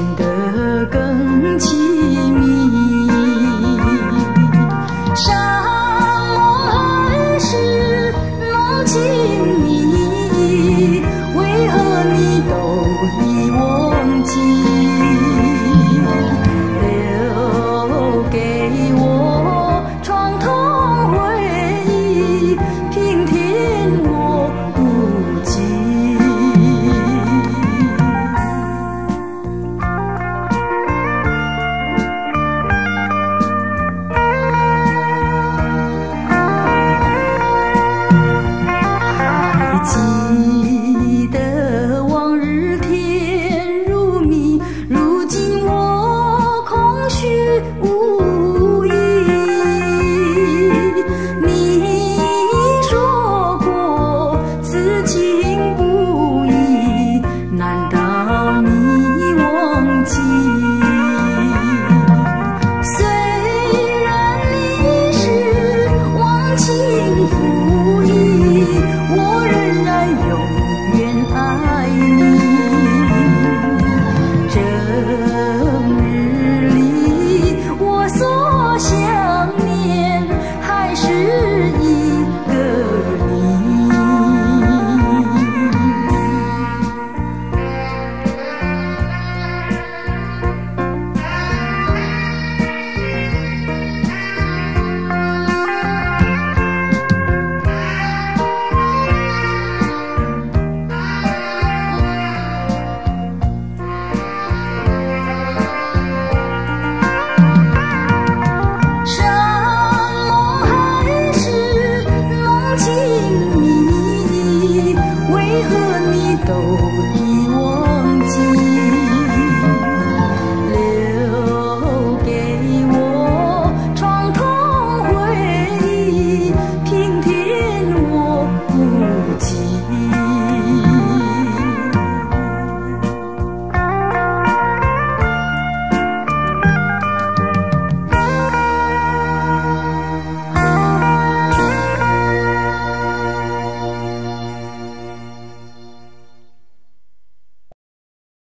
and shadow